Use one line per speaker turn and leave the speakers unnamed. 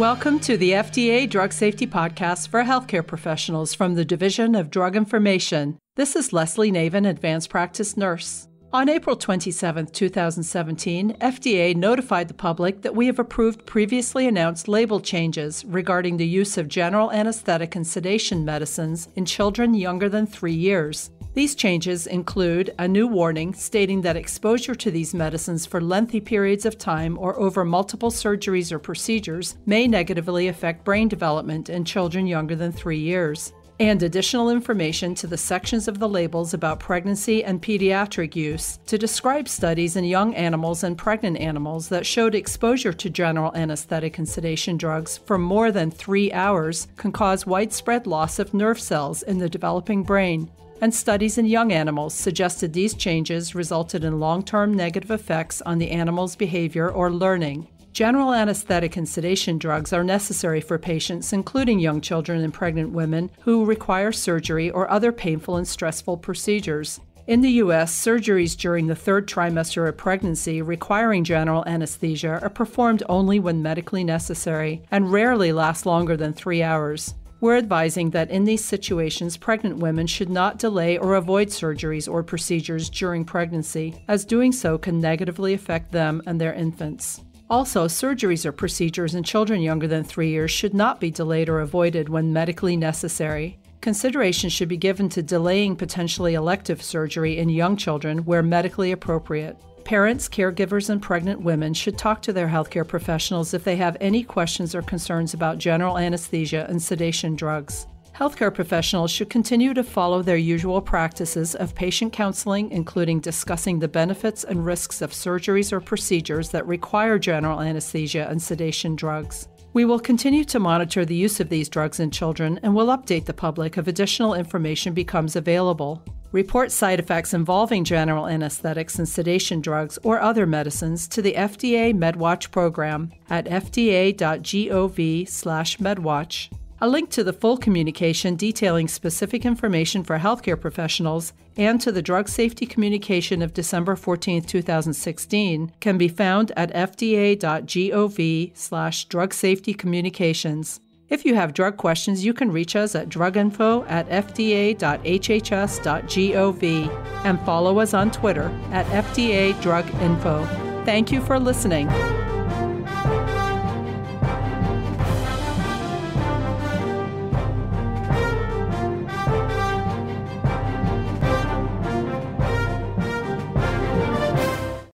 Welcome to the FDA Drug Safety Podcast for healthcare professionals from the Division of Drug Information. This is Leslie Navin, Advanced Practice Nurse. On April 27, 2017, FDA notified the public that we have approved previously announced label changes regarding the use of general anesthetic and sedation medicines in children younger than three years. These changes include a new warning stating that exposure to these medicines for lengthy periods of time or over multiple surgeries or procedures may negatively affect brain development in children younger than three years and additional information to the sections of the labels about pregnancy and pediatric use to describe studies in young animals and pregnant animals that showed exposure to general anesthetic and sedation drugs for more than three hours can cause widespread loss of nerve cells in the developing brain. And studies in young animals suggested these changes resulted in long term negative effects on the animal's behavior or learning. General anesthetic and sedation drugs are necessary for patients, including young children and pregnant women, who require surgery or other painful and stressful procedures. In the U.S., surgeries during the third trimester of pregnancy requiring general anesthesia are performed only when medically necessary and rarely last longer than three hours. We're advising that in these situations, pregnant women should not delay or avoid surgeries or procedures during pregnancy, as doing so can negatively affect them and their infants. Also, surgeries or procedures in children younger than three years should not be delayed or avoided when medically necessary. Consideration should be given to delaying potentially elective surgery in young children where medically appropriate. Parents, caregivers, and pregnant women should talk to their healthcare professionals if they have any questions or concerns about general anesthesia and sedation drugs. Healthcare professionals should continue to follow their usual practices of patient counseling, including discussing the benefits and risks of surgeries or procedures that require general anesthesia and sedation drugs. We will continue to monitor the use of these drugs in children and will update the public if additional information becomes available. Report side effects involving general anesthetics and sedation drugs or other medicines to the FDA MedWatch program at fda.gov/medwatch. A link to the full communication detailing specific information for healthcare professionals and to the drug safety communication of December 14, 2016 can be found at fda.gov If you have drug questions, you can reach us at druginfo at fda.hhs.gov and follow us on Twitter at FDA Drug Info. Thank you for listening.